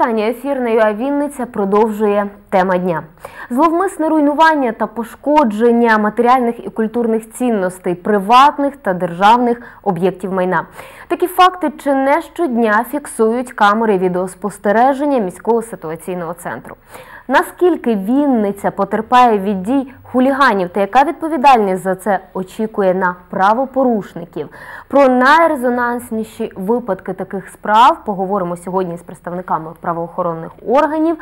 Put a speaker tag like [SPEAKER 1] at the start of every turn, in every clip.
[SPEAKER 1] Вітання ефірною, а Вінниця продовжує тема дня. Зловмисне руйнування та пошкодження матеріальних і культурних цінностей приватних та державних об'єктів майна. Такі факти чи не щодня фіксують камери відеоспостереження міського ситуаційного центру. Наскільки Вінниця потерпає від дій хуліганів та яка відповідальність за це очікує на правопорушників? Про найрезонансніші випадки таких справ поговоримо сьогодні з представниками правоохоронних органів.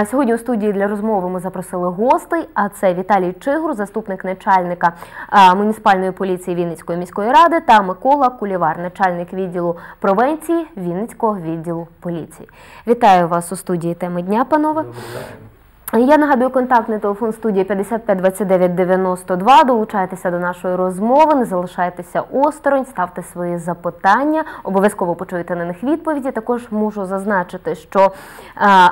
[SPEAKER 1] Е, Сьогодні у студії для розмови ми запросили гостей. А це Віталій Чигур, заступник начальника е, муніципальної поліції Вінницької міської ради, та Микола Кулівар, начальник відділу превенції Вінницького відділу поліції. Вітаю вас у студії теми дня, панове. Я нагадую контактний телефон студії 55 29 92. Долучайтеся до нашої розмови, не залишайтеся осторонь, ставте свої запитання. Обов'язково почуєте на них відповіді. Також можу зазначити, що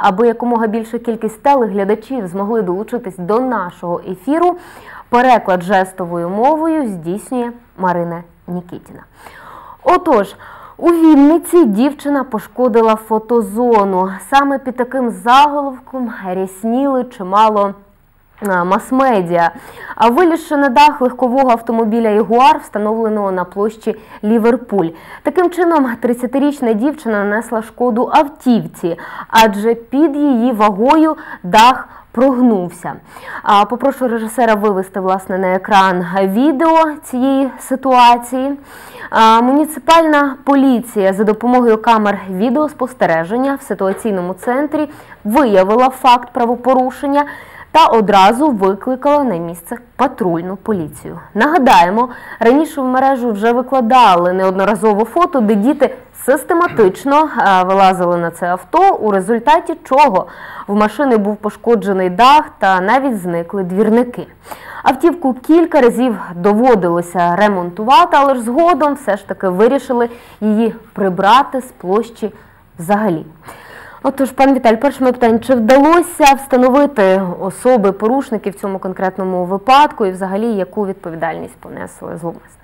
[SPEAKER 1] аби якомога більша кількість телеглядачів змогли долучитись до нашого ефіру, переклад жестовою мовою здійснює Марина Нікітіна. Отож. У Вінниці дівчина пошкодила фотозону. Саме під таким заголовком рясніли чимало мас-медіа. А вилізши дах легкового автомобіля Ягуар, встановленого на площі Ліверпуль. Таким чином, 30-річна дівчина нанесла шкоду автівці, адже під її вагою дах прогнувся. Попрошу режисера вивести власне на екран відео цієї ситуації. Муніципальна поліція за допомогою камер відеоспостереження в ситуаційному центрі виявила факт правопорушення та одразу викликала на місце патрульну поліцію. Нагадаємо, раніше в мережу вже викладали неодноразово фото, де діти систематично е, вилазили на це авто, у результаті чого в машини був пошкоджений дах та навіть зникли двірники. Автівку кілька разів доводилося ремонтувати, але ж згодом все ж таки вирішили її прибрати з площі взагалі. Отож, пан Віталь, перше моє питання, чи вдалося встановити особи порушників в цьому конкретному випадку і взагалі яку відповідальність понесли зловмисники?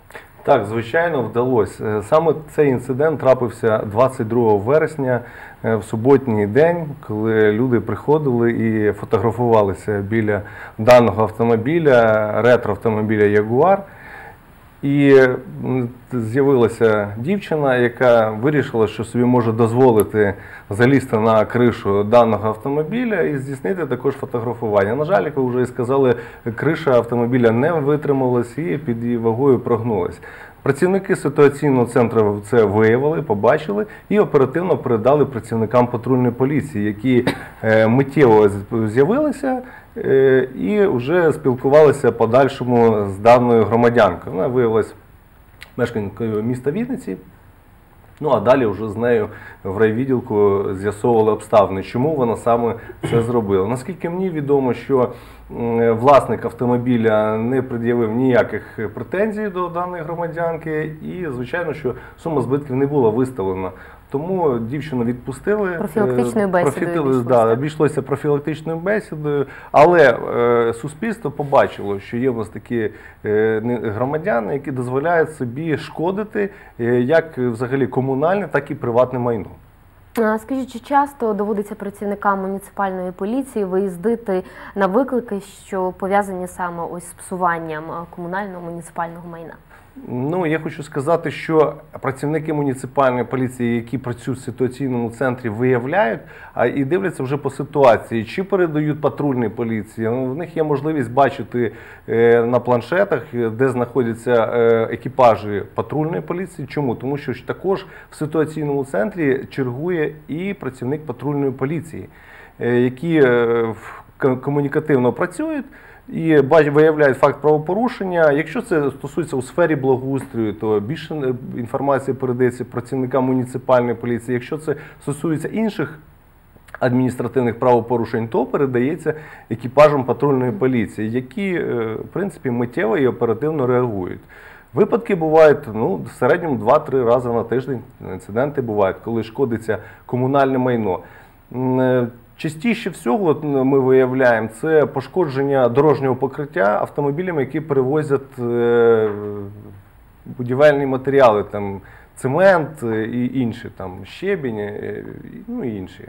[SPEAKER 2] Так, звичайно, вдалося. Е, Саме цей інцидент трапився 22 вересня е, в суботній день, коли люди приходили і фотографувалися біля даного автомобіля, ретро-автомобіля Ягуар. І з'явилася дівчина, яка вирішила, що собі може дозволити залізти на кришу даного автомобіля і здійснити також фотографування. На жаль, як ви вже і сказали, криша автомобіля не витрималась і під її вагою прогнулась. Працівники ситуаційного центру це виявили, побачили і оперативно передали працівникам патрульної поліції, які е, миттєво з'явилися і вже спілкувалися подальшому з даною громадянкою. Вона виявилась мешканкою міста Вінниці. Ну а далі вже з нею в райвідділку з'ясовували обставини, чому вона саме це зробила. Наскільки мені відомо, що власник автомобіля не пред'явив ніяких претензій до даної громадянки, і звичайно, що сума збитків не була виставлена. Тому дівчину відпустили.
[SPEAKER 1] Профілактичною
[SPEAKER 2] Е,
[SPEAKER 1] бесідою
[SPEAKER 2] профіти-
[SPEAKER 1] обійшлося,
[SPEAKER 2] да, обійшлося профілактичною бесідою, але е, суспільство побачило, що є у нас такі е, громадяни, які дозволяють собі шкодити е, як взагалі комунальне, так і приватне майно.
[SPEAKER 1] Скажіть, чи часто доводиться працівникам муніципальної поліції виїздити на виклики, що пов'язані саме ось з псуванням комунального муніципального майна?
[SPEAKER 2] Ну, я хочу сказати, що працівники муніципальної поліції, які працюють в ситуаційному центрі, виявляють і дивляться вже по ситуації, чи передають патрульній поліції. Ну, В них є можливість бачити е, на планшетах, де знаходяться е, екіпажі патрульної поліції. Чому? Тому що також в ситуаційному центрі чергує і працівник патрульної поліції, е, які комунікативно працюють і виявляють факт правопорушення. Якщо це стосується у сфері благоустрою, то більше е, інформації передається працівникам муніципальної поліції. Якщо це стосується інших адміністративних правопорушень, то передається екіпажам патрульної поліції, які е, в принципі миттєво і оперативно реагують. Випадки бувають ну, в середньому 2-3 рази на тиждень. Інциденти бувають, коли шкодиться комунальне майно. Частіше всього ми виявляємо це пошкодження дорожнього покриття автомобілями, які перевозять е, будівельні матеріали, там цемент е, і інші, там щебінь, е, ну і інші.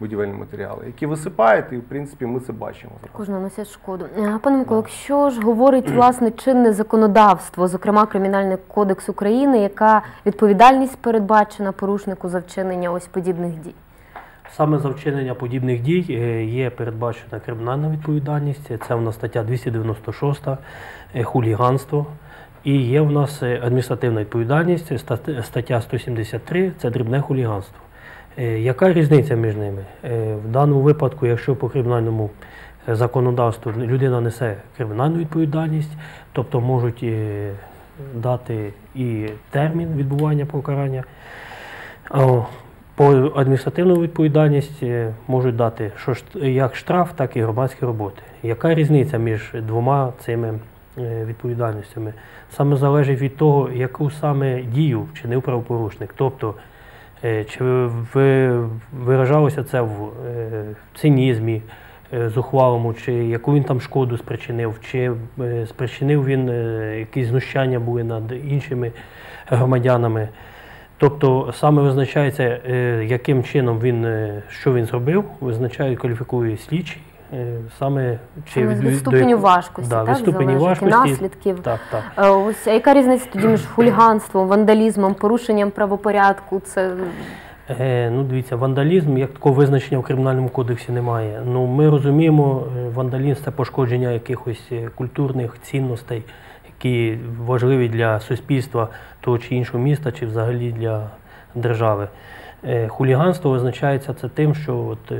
[SPEAKER 2] будівельні матеріали, які висипають, і в принципі ми це бачимо.
[SPEAKER 1] Кожного носять шкоду. Пане Миколо, якщо ж говорить власне чинне законодавство, зокрема Кримінальний кодекс України, яка відповідальність передбачена порушнику за вчинення ось подібних дій?
[SPEAKER 3] Саме за вчинення подібних дій е, є передбачена кримінальна відповідальність. Це в нас стаття 296 е, хуліганство. І є в нас е, адміністративна відповідальність, стаття 173 це дрібне хуліганство. Яка різниця між ними? В даному випадку, якщо по кримінальному законодавству людина несе кримінальну відповідальність, тобто можуть дати і термін відбування покарання. По адміністративну відповідальність е, можуть дати як штраф, так і громадські роботи. Яка різниця між двома цими е, відповідальностями? Саме залежить від того, яку саме дію вчинив правопорушник. Тобто, е, чи ви- виражалося це в цинізмі зухвалому, чи яку він там шкоду спричинив, чи спричинив він якісь знущання були над іншими громадянами. Тобто саме визначається, е, яким чином він, е, що він зробив, визначає, кваліфікує слідчий. е, Саме
[SPEAKER 1] Саме
[SPEAKER 3] від-
[SPEAKER 1] від
[SPEAKER 3] до
[SPEAKER 1] ступеню важкості,
[SPEAKER 3] да,
[SPEAKER 1] так,
[SPEAKER 3] від ступені
[SPEAKER 1] залежить,
[SPEAKER 3] важкості.
[SPEAKER 1] наслідків.
[SPEAKER 3] Так, так.
[SPEAKER 1] Ось, а яка різниця тоді між хуліганством, вандалізмом, порушенням правопорядку? Це
[SPEAKER 3] Е, ну, дивіться, вандалізм, як такого визначення в кримінальному кодексі немає. Ну, ми розуміємо, вандалізм це пошкодження якихось культурних цінностей, які важливі для суспільства того чи іншого міста, чи взагалі для держави. Е, Хуліганство визначається це тим, що от,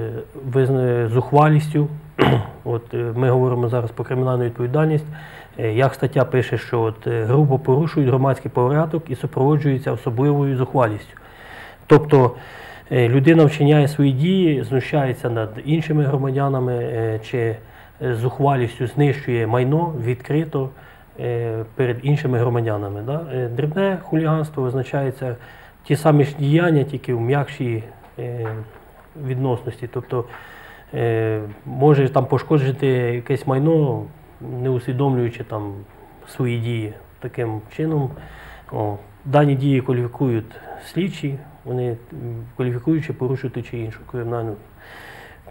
[SPEAKER 3] е, зухвалістю, от, е, ми говоримо зараз про кримінальну відповідальність, як стаття пише, що от, грубо порушують громадський порядок і супроводжуються особливою зухвалістю. Тобто людина вчиняє свої дії, знущається над іншими громадянами чи зухвалістю знищує майно відкрито перед іншими громадянами. Да? Е, Дрібне хуліганство визначається ті самі ж діяння, тільки в м'якшій е, відносності. Тобто е, може там пошкоджити якесь майно, не усвідомлюючи там свої дії таким чином. О, дані дії кваліфікують слідчі, вони кваліфікуючи порушити чи іншу кримінальну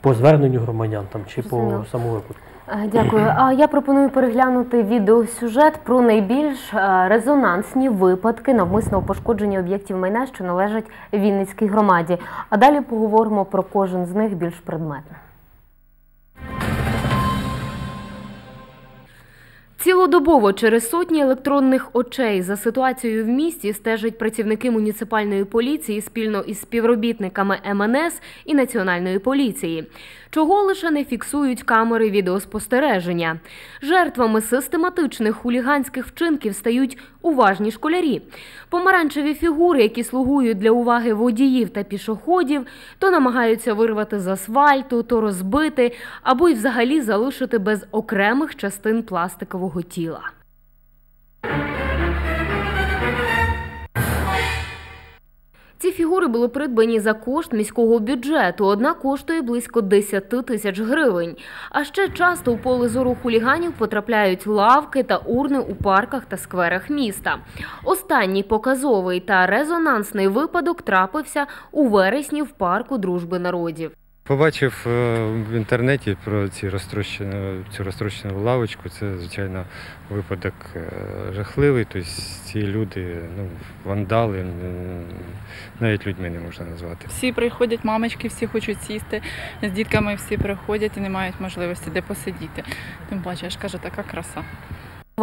[SPEAKER 3] по зверненню громадян там, чи
[SPEAKER 1] Зрозуміло.
[SPEAKER 3] по самовипадку.
[SPEAKER 1] Е, Дякую. А я пропоную переглянути відеосюжет про найбільш е, резонансні випадки навмисного пошкодження об'єктів майна, що належать Вінницькій громаді. А далі поговоримо про кожен з них більш предметно. Цілодобово через сотні електронних очей за ситуацією в місті стежать працівники муніципальної поліції спільно із співробітниками МНС і Національної поліції. Чого лише не фіксують камери відеоспостереження. Жертвами систематичних хуліганських вчинків стають уважні школярі. Помаранчеві фігури, які слугують для уваги водіїв та пішоходів, то намагаються вирвати з асфальту, то розбити або й взагалі залишити без окремих частин пластикового тіла. Ці фігури були придбані за кошт міського бюджету. Одна коштує близько 10 тисяч гривень. А ще часто у поле зору хуліганів потрапляють лавки та урни у парках та скверах міста. Останній показовий та резонансний випадок трапився у вересні в парку дружби народів.
[SPEAKER 4] Побачив е, в інтернеті про ці розтрощену, цю розтрощену лавочку. Це, звичайно, випадок е, жахливий. Тобто ці люди, ну, вандали, навіть людьми не можна назвати.
[SPEAKER 5] Всі приходять, мамочки, всі хочуть сісти, з дітками всі приходять і не мають можливості де посидіти. Тим паче, я ж кажу, така краса.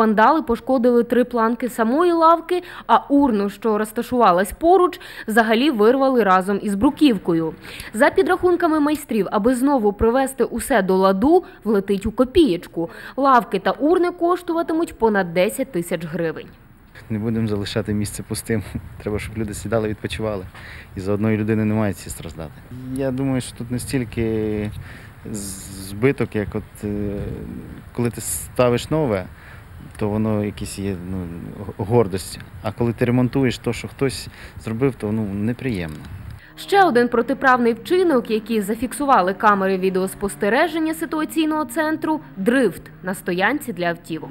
[SPEAKER 1] Вандали пошкодили три планки самої лавки, а урну, що розташувалась поруч, взагалі вирвали разом із бруківкою. За підрахунками майстрів, аби знову привести усе до ладу, влетить у копієчку. Лавки та урни коштуватимуть понад 10 тисяч гривень.
[SPEAKER 6] Не будемо залишати місце пустим. Треба, щоб люди сідали, відпочивали. І за одної людини не мають всі страждати. Я думаю, що тут не стільки з- збиток, як от е, коли ти ставиш нове, то воно якісь є ну, гордость. А коли ти ремонтуєш те, що хтось зробив, то ну, неприємно.
[SPEAKER 1] Ще один протиправний вчинок, який зафіксували камери відеоспостереження ситуаційного центру дрифт на стоянці для автівок.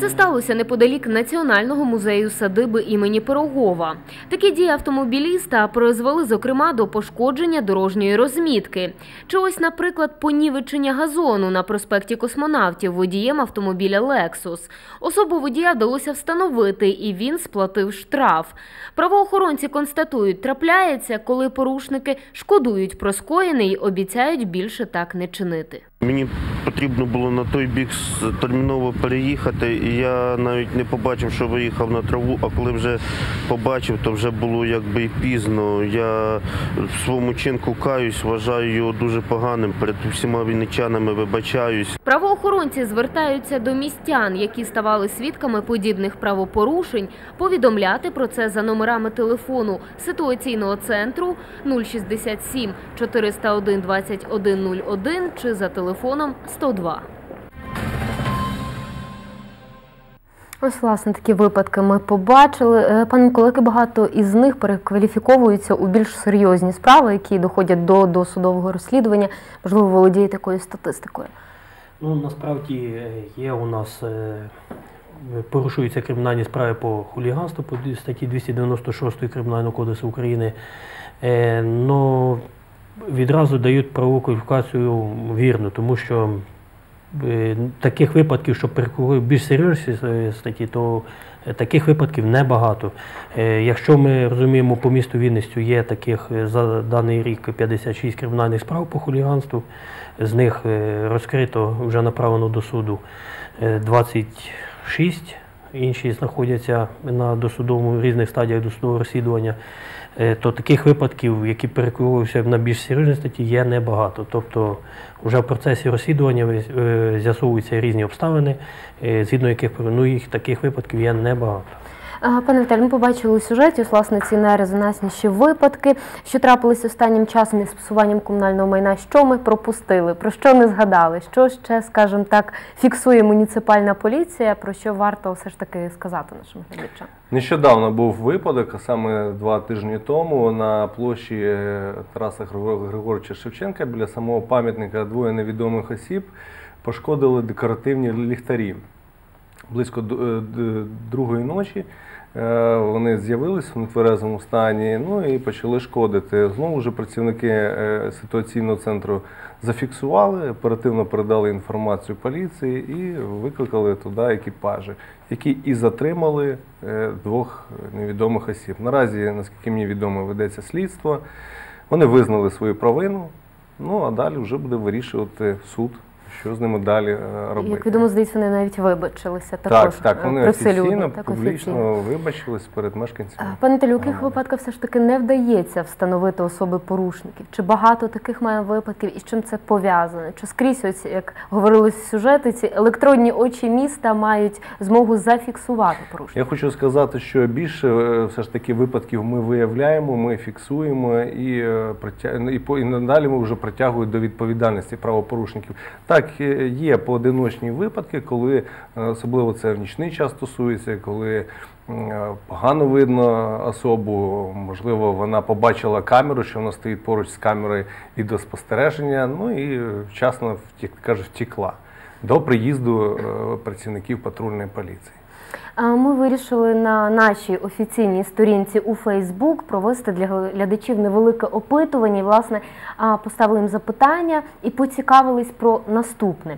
[SPEAKER 1] Це сталося неподалік Національного музею садиби імені Пирогова. Такі дії автомобіліста призвели, зокрема, до пошкодження дорожньої розмітки. Чи ось, наприклад, понівечення газону на проспекті космонавтів водієм автомобіля Lexus. Особу водія вдалося встановити, і він сплатив штраф. Правоохоронці констатують, трапляється, коли порушники шкодують про скоєне і обіцяють більше так не чинити.
[SPEAKER 7] Мені потрібно було на той бік терміново переїхати, і я навіть не побачив, що виїхав на траву. А коли вже побачив, то вже було якби й пізно. Я в своєму чинку каюсь, вважаю його дуже поганим. Перед всіма вінничанами вибачаюсь.
[SPEAKER 1] Правоохоронці звертаються до містян, які ставали свідками подібних правопорушень, повідомляти про це за номерами телефону ситуаційного центру 067 401 2101 чи за телефоном 102. Ось, власне, такі випадки ми побачили. Е, Пане Миколо, багато із них перекваліфіковуються у більш серйозні справи, які доходять до досудового розслідування. Можливо, володіє такою статистикою.
[SPEAKER 3] Ну, насправді е, є у нас е, порушуються кримінальні справи по хуліганству по статті 296 Кримінального кодексу України. Но відразу дають правову кваліфікацію вірну, тому що е, таких випадків, що переконують більш серйозні е, статті, то е, таких випадків небагато. Якщо ми розуміємо, по місту Вінницю є таких за даний рік 56 кримінальних справ по хуліганству, з них розкрито вже направлено до суду е, 26, інші знаходяться на досудовому різних стадіях досудового розслідування. Е, То таких випадків, які перекриваються на більш серйозні статті, є небагато. Тобто вже в процесі розслідування е, з'ясовуються різні обставини, е, згідно яких ну, їх таких випадків є небагато.
[SPEAKER 1] А, Пане Віталію, ми побачили у сюжеті власне ці найрезонансніші випадки, що трапились останнім часом із списуванням комунального майна. Що ми пропустили, про що не згадали? Що ще, скажімо так, фіксує муніципальна поліція, про що варто все ж таки сказати нашим глядачам?
[SPEAKER 2] Нещодавно був випадок, саме два тижні тому, на площі е, Тараса Григор- Григоровича Шевченка біля самого пам'ятника двоє невідомих осіб пошкодили декоративні ліхтарі. Близько е, другої ночі е, вони з'явилися в нетверезому стані, ну і почали шкодити. Знову ж працівники е, ситуаційного центру зафіксували, оперативно передали інформацію поліції і викликали туди екіпажі, які і затримали е, двох невідомих осіб. Наразі, наскільки мені відомо, ведеться слідство. Вони визнали свою провину. Ну а далі вже буде вирішувати суд, що з ними далі е, робити.
[SPEAKER 1] Як відомо, здається, вони навіть вибачилися також
[SPEAKER 2] так,
[SPEAKER 1] е,
[SPEAKER 2] вони офіційно,
[SPEAKER 1] так,
[SPEAKER 2] публічно вибачились перед мешканцями.
[SPEAKER 1] Пане Талю, в яких випадках все ж таки не вдається встановити особи порушників? Чи багато таких має випадків і з чим це пов'язане? Чи скрізь, ось як говорили сюжети, ці електронні очі міста мають змогу зафіксувати порушників?
[SPEAKER 2] Я хочу сказати, що більше е, все ж таки випадків ми виявляємо, ми фіксуємо і, і, і надалі ми вже притягують до відповідальності правопорушників. Так, е, є поодиночні випадки, коли е, особливо це в нічний час стосується, коли е, погано видно особу, можливо, вона побачила камеру, що вона стоїть поруч з камерою відеоспостереження, ну і вчасно втік, каже, втікла до приїзду е, працівників патрульної поліції.
[SPEAKER 1] Ми вирішили на нашій офіційній сторінці у Фейсбук провести для глядачів невелике опитування. Власне, поставили їм запитання і поцікавились про наступне.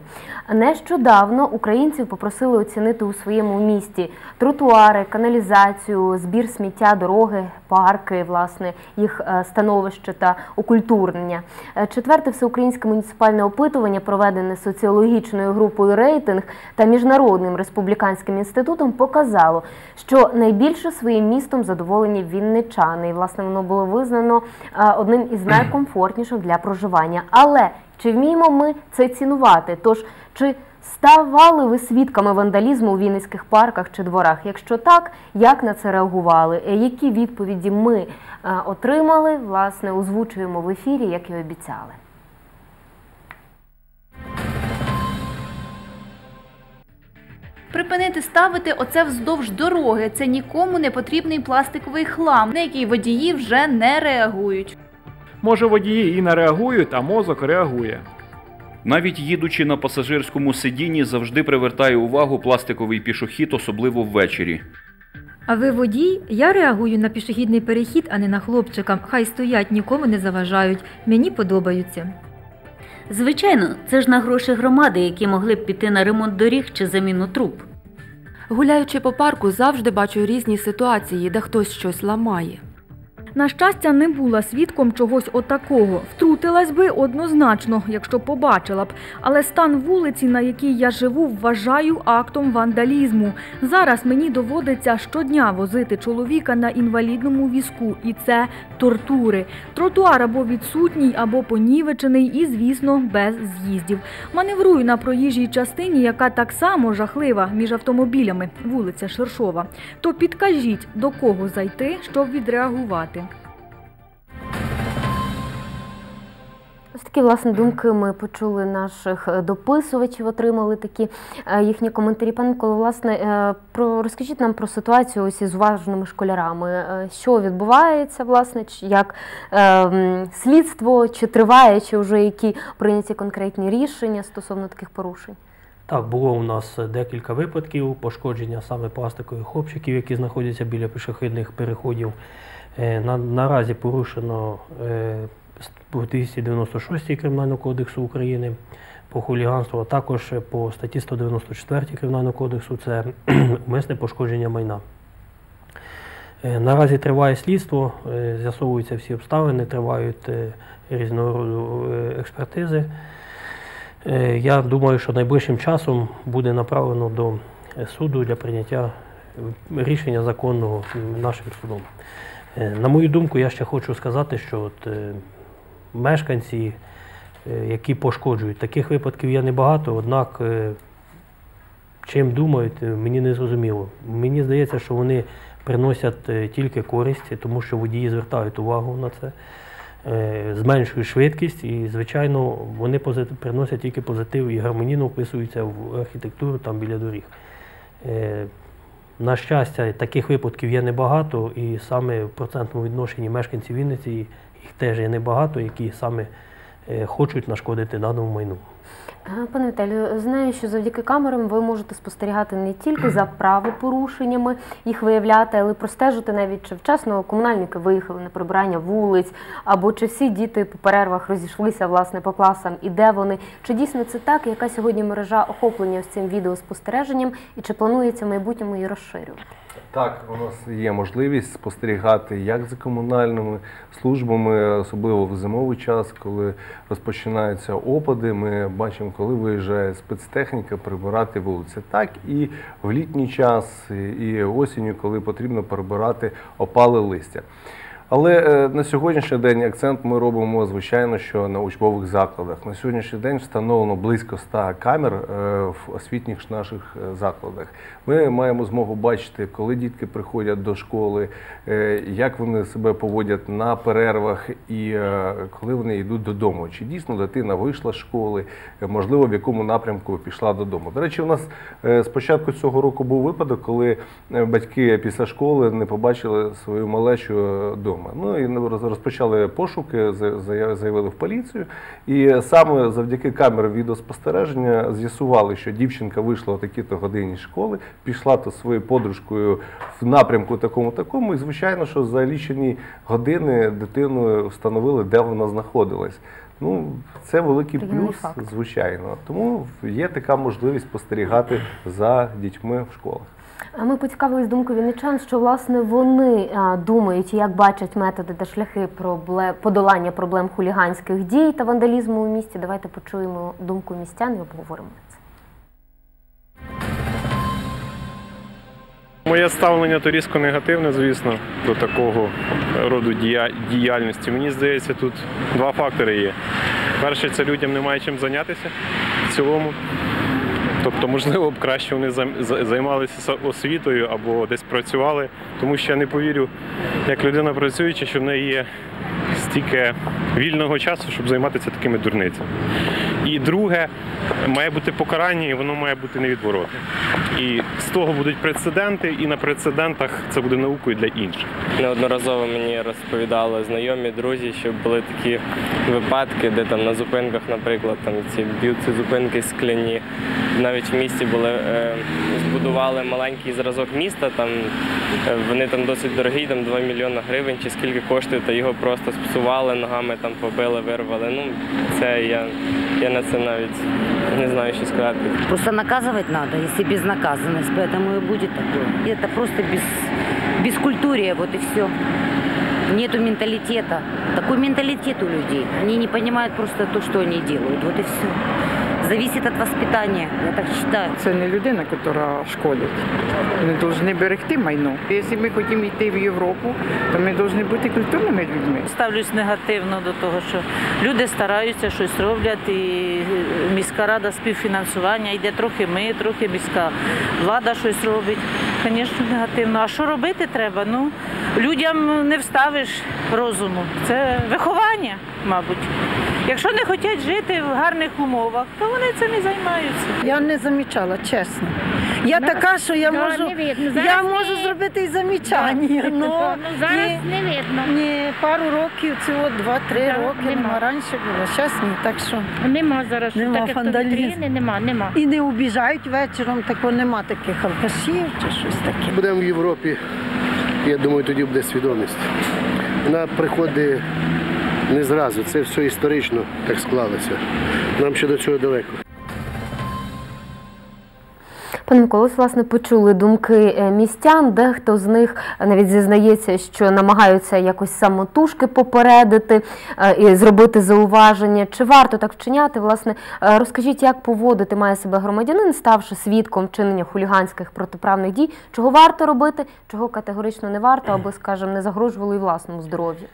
[SPEAKER 1] Нещодавно українців попросили оцінити у своєму місті тротуари, каналізацію, збір сміття, дороги, парки, власне, їх е, становище та окультурнення. Е, Четверте всеукраїнське муніципальне опитування, проведене соціологічною групою рейтинг та міжнародним республіканським інститутом, показало, що найбільше своїм містом задоволені вінничани. І, власне, воно було визнано е, одним із найкомфортніших для проживання. Але чи вміємо ми це цінувати? Тож чи ставали ви свідками вандалізму у вінницьких парках чи дворах? Якщо так, як на це реагували? Е, Які відповіді ми е, отримали? Власне, озвучуємо в ефірі, як і обіцяли.
[SPEAKER 8] Припинити ставити оце вздовж дороги. Це нікому не потрібний пластиковий хлам, на який водії вже не реагують.
[SPEAKER 9] Може водії і не реагують, а мозок реагує. Навіть їдучи на пасажирському сидінні, завжди привертає увагу пластиковий пішохід, особливо ввечері.
[SPEAKER 10] А ви водій? Я реагую на пішохідний перехід, а не на хлопчика. Хай стоять, нікому не заважають. Мені подобаються.
[SPEAKER 11] Звичайно, це ж на гроші громади, які могли б піти на ремонт доріг чи заміну труб.
[SPEAKER 12] Гуляючи по парку, завжди бачу різні ситуації, де хтось щось ламає.
[SPEAKER 13] На щастя, не була свідком чогось отакого. Втрутилась би однозначно, якщо побачила б. Але стан вулиці, на якій я живу, вважаю актом вандалізму. Зараз мені доводиться щодня возити чоловіка на інвалідному візку, і це тортури. Тротуар або відсутній, або понівечений, і, звісно, без з'їздів. Маневрую на проїжджій частині, яка так само жахлива між автомобілями, вулиця Шершова. То підкажіть, до кого зайти, щоб відреагувати.
[SPEAKER 1] Ось такі власне думки ми почули наших е, дописувачів, отримали такі е, їхні коментарі. Пане Миколо, власне, е, про розкажіть нам про ситуацію ось із уважними школярами. Що відбувається, власне, як слідство, чи триває, чи вже які прийняті конкретні рішення стосовно таких порушень?
[SPEAKER 3] Так, було у нас декілька випадків пошкодження саме пластикових хлопчиків, які знаходяться біля пішохідних переходів. На, наразі порушено по 296 Кримінального кодексу України по хуліганству, а також по статті 194 Кримінального кодексу це умисне пошкодження майна. Е, Наразі триває слідство, е, з'ясовуються всі обставини, тривають е, різного роду експертизи. Я думаю, що найближчим часом буде направлено до суду для прийняття рішення законного нашим судом. На мою думку, я ще хочу сказати, що от, мешканці, е, які пошкоджують, таких випадків є небагато, однак е, чим думають, е, мені не зрозуміло. Мені здається, що вони приносять тільки користь, тому що водії звертають увагу на це зменшують швидкість і, звичайно, вони приносять тільки позитив і гармонійно вписуються в архітектуру там біля доріг. На щастя, таких випадків є небагато, і саме в процентному відношенні мешканців Вінниці їх теж є небагато, які саме е, хочуть нашкодити даному майну.
[SPEAKER 1] Е, Пане Віталію, знаю, що завдяки камерам ви можете спостерігати не тільки за правопорушеннями, їх виявляти, але простежити навіть, чи вчасно комунальники виїхали на прибирання вулиць, або чи всі діти по перервах розійшлися власне по класам і де вони. Чи дійсно це так? Яка сьогодні мережа охоплення з цим відеоспостереженням, і чи планується в майбутньому її розширювати?
[SPEAKER 2] Так, у нас є можливість спостерігати як за комунальними службами, особливо в зимовий час, коли розпочинаються опади. Ми бачимо, коли виїжджає спецтехніка прибирати вулиці. Так і в літній час, і осінню, коли потрібно прибирати опале листя. Але е, на сьогоднішній день акцент ми робимо, звичайно, що на учбових закладах. На сьогоднішній день встановлено близько 100 камер е, в освітніх наших е, закладах. Ми маємо змогу бачити, коли дітки приходять до школи, як вони себе поводять на перервах і коли вони йдуть додому. Чи дійсно дитина вийшла з школи, можливо, в якому напрямку пішла додому. До речі, у нас е, з початку цього року був випадок, коли батьки після школи не побачили свою малечу вдома. Ну і розпочали пошуки, заявили в поліцію. І саме завдяки камерам відеоспостереження з'ясували, що дівчинка вийшла о такій-то годині школи, пішла то своєю подружкою в напрямку такому такому. І звичайно, що за лічені години дитину встановили, де вона знаходилась. Ну, це великий
[SPEAKER 1] Приємний
[SPEAKER 2] плюс,
[SPEAKER 1] факт.
[SPEAKER 2] звичайно. Тому є така можливість спостерігати за дітьми в школах.
[SPEAKER 1] А Ми поцікавились думкою вінничан, що власне вони а, думають, як бачать методи та шляхи проблем подолання проблем хуліганських дій та вандалізму у місті. Давайте почуємо думку містян і обговоримо
[SPEAKER 14] Моє ставлення то різко негативне, звісно, до такого роду дія- діяльності. Мені здається, тут два фактори є. Перше, це людям немає чим зайнятися в цілому. Тобто, можливо, б краще вони займалися освітою або десь працювали, тому що я не повірю, як людина працюючи, що в неї є стільки вільного часу, щоб займатися такими дурницями. І друге, має бути покарання, і воно має бути невідворотне. І з того будуть прецеденти, і на прецедентах це буде наукою для інших.
[SPEAKER 15] Неодноразово мені розповідали знайомі, друзі, що були такі випадки, де там на зупинках, наприклад, там ці б'ються зупинки скляні. Навіть в місті були е, збудували маленький зразок міста. Там е, вони там досить дорогі, там 2 мільйони гривень чи скільки коштує, та його просто спсували ногами, там побили, вирвали. Ну це я, я на не знаю, що сказати.
[SPEAKER 16] Просто наказывать надо, если безнаказанность, поэтому и будет такое. И Это просто без, бескультурие, вот и все. Нету менталитета. Такой менталитет у людей. Они не понимают просто то, что они делают. Вот и все. Зависит от воспитания, я так считаю.
[SPEAKER 17] Це не людина, яка шкодить. Вони повинні берегти майно. Якщо ми хочемо йти в Європу, то ми повинні бути культурними людьми.
[SPEAKER 18] Ставлюсь негативно до того, що люди стараються щось роблять, і міська рада співфінансування йде трохи ми, трохи міська влада щось робить. Звісно, негативно. А що робити треба? Ну людям не вставиш розуму. Це виховання, мабуть. Якщо не хочуть жити в гарних умовах, то вони цим і займаються.
[SPEAKER 19] Я не замічала, чесно. Я така, що я
[SPEAKER 20] Да,
[SPEAKER 19] можу,
[SPEAKER 20] не видно.
[SPEAKER 19] я
[SPEAKER 20] Зараз
[SPEAKER 19] можу
[SPEAKER 20] не-
[SPEAKER 19] зробити і замічання.
[SPEAKER 20] Да.
[SPEAKER 19] Ну,
[SPEAKER 20] Ну, зараз
[SPEAKER 19] ні,
[SPEAKER 20] не видно.
[SPEAKER 19] Ні, пару років, цього два-три
[SPEAKER 20] Да,
[SPEAKER 19] роки,
[SPEAKER 20] нема.
[SPEAKER 19] нема. раніше було. Зараз ні, так що
[SPEAKER 20] Нема зараз,
[SPEAKER 19] нема
[SPEAKER 20] так, вітрини, нема, нема.
[SPEAKER 19] І не обіжають вечором, такого нема таких алкашів чи щось таке.
[SPEAKER 21] Будемо в Європі, я думаю, тоді буде свідомість. Вона приходить не зразу, це все історично так склалося. Нам ще до цього далеко.
[SPEAKER 1] Пане Миколо, власне, почули думки е, містян. Дехто з них навіть зізнається, що намагаються якось самотужки попередити е, і зробити зауваження. Чи варто так вчиняти? Власне, е, розкажіть, як поводити має себе громадянин, ставши свідком вчинення хуліганських протиправних дій, чого варто робити, чого категорично не варто, аби, скажімо, не загрожувало і власному здоров'ю.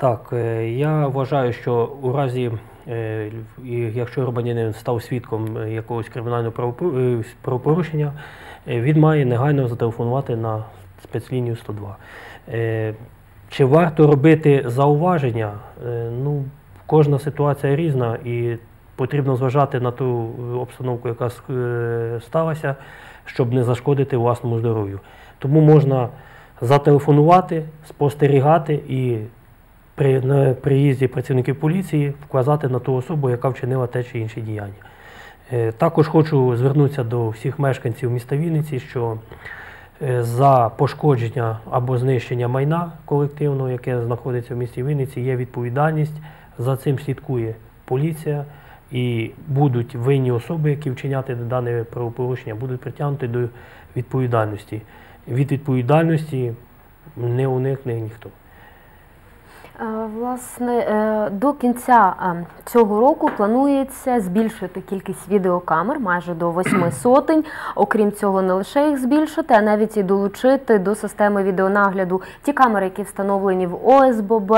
[SPEAKER 3] Так, е, я вважаю, що у разі, е, якщо громадянин став свідком е, якогось кримінального правопо- правопорушення, він має негайно зателефонувати на спецлінію 102. Е, Чи варто робити зауваження? Ну, кожна ситуація різна і потрібно зважати на ту обстановку, яка сталася, щоб не зашкодити власному здоров'ю. Тому можна зателефонувати, спостерігати і при на приїзді працівників поліції вказати на ту особу, яка вчинила те чи інше діяння. Е, Також хочу звернутися до всіх мешканців міста Вінниці, що е, за пошкодження або знищення майна колективного, яке знаходиться в місті Вінниці, є відповідальність. За цим слідкує поліція. І будуть винні особи, які вчиняти дане правопорушення, будуть притягнуті до відповідальності. Від відповідальності не уникне ніхто.
[SPEAKER 1] Е, Власне, е, до кінця е, цього року планується збільшити кількість відеокамер майже до восьми сотень. Окрім цього, не лише їх збільшити, а навіть і долучити до системи відеонагляду ті камери, які встановлені в ОСББ,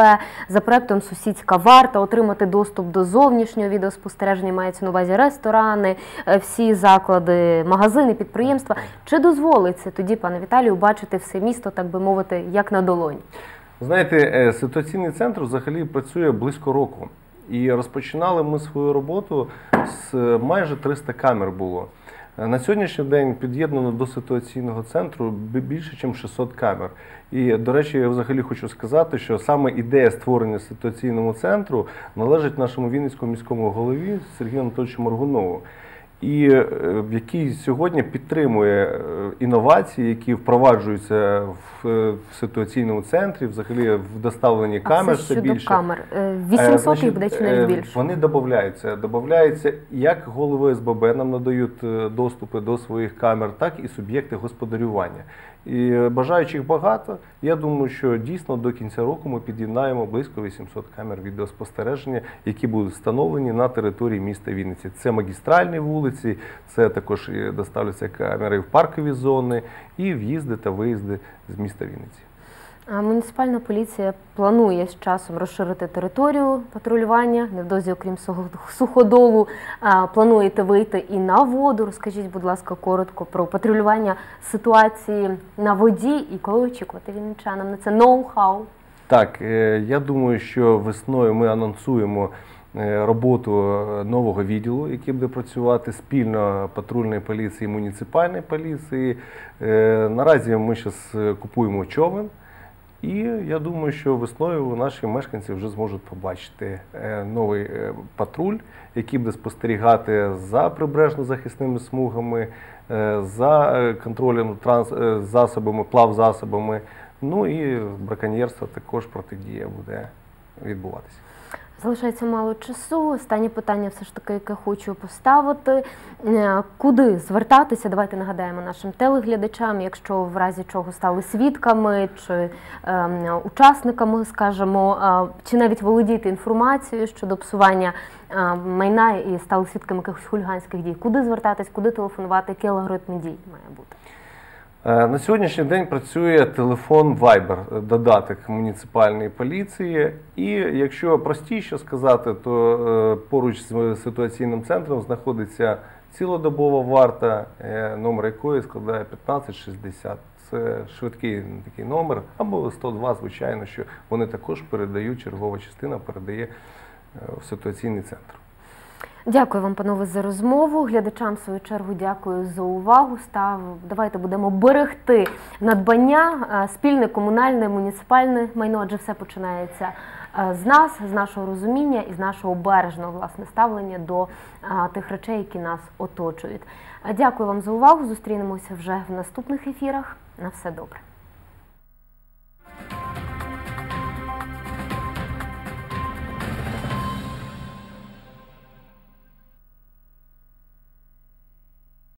[SPEAKER 1] за проектом Сусідська варта, отримати доступ до зовнішнього відеоспостереження, мається на увазі ресторани, всі заклади, магазини, підприємства. Чи дозволить це тоді, пане Віталію, бачити все місто, так би мовити, як на долоні?
[SPEAKER 2] Знаєте, е, ситуаційний центр взагалі працює близько року. І розпочинали ми свою роботу з е, майже 300 камер було. Е, На сьогоднішній день під'єднано до ситуаційного центру більше, ніж 600 камер. І, до речі, я взагалі хочу сказати, що саме ідея створення ситуаційного центру належить нашому Вінницькому міському голові Сергію Анатольовичу Моргунову. І е, який сьогодні підтримує е, інновації, які впроваджуються в, е, ситуаційному центрі, взагалі в доставленні камер
[SPEAKER 1] все
[SPEAKER 2] більше.
[SPEAKER 1] камер. Е,
[SPEAKER 2] Е,
[SPEAKER 1] 800
[SPEAKER 2] значить,
[SPEAKER 1] їх буде чи навіть більше?
[SPEAKER 2] Вони додаються. Додаються як голови СББ нам надають доступи до своїх камер, так і суб'єкти господарювання. І бажаючих багато. Я думаю, що дійсно до кінця року ми під'єднаємо близько 800 камер відеоспостереження, які будуть встановлені на території міста Вінниці. Це магістральні вулиці, це також доставляться камери в паркові зони і в'їзди та виїзди з міста Вінниці.
[SPEAKER 1] А Муніципальна поліція планує з часом розширити територію патрулювання. Невдовзі, окрім суходолу, плануєте вийти і на воду. Розкажіть, будь ласка, коротко про патрулювання ситуації на воді і коли очікувати вінничанам на це ноу-хау.
[SPEAKER 2] Так, е, я думаю, що весною ми анонсуємо е, роботу е, нового відділу, який буде працювати спільно патрульної поліції і муніципальної поліції. Е, Наразі ми зараз купуємо човен. І я думаю, що весною наші мешканці вже зможуть побачити е, новий е, патруль, який буде спостерігати за прибережно-захисними смугами, е, за е, контролем транс е, засобами, плавзасобами. Ну і браконьєрство також протидія буде відбуватися.
[SPEAKER 1] Залишається мало часу. Останнє питання, все ж таки, яке хочу поставити. Е, Куди звертатися? Давайте нагадаємо нашим телеглядачам, якщо в разі чого стали свідками чи ем, учасниками, скажімо, е, чи навіть володіти інформацією щодо псування е, майна і стали свідками якихось хуліганських дій. Куди звертатись, куди телефонувати, який алгоритм дій має бути?
[SPEAKER 2] Е, На сьогоднішній день працює телефон Viber, додаток муніципальної поліції. І якщо простіше сказати, то е, поруч з ситуаційним центром знаходиться цілодобова варта, е, номер якої складає 1560. Це швидкий такий номер, або 102, звичайно, що вони також передають, чергова частина передає е, в ситуаційний центр.
[SPEAKER 1] Дякую вам, панове, за розмову. Глядачам, в свою чергу, дякую за увагу. Став давайте будемо берегти надбання, спільне комунальне, муніципальне майно, адже все починається з нас, з нашого розуміння і з нашого бережного власне ставлення до тих речей, які нас оточують. Дякую вам за увагу. Зустрінемося вже в наступних ефірах. На все добре.